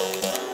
Bye.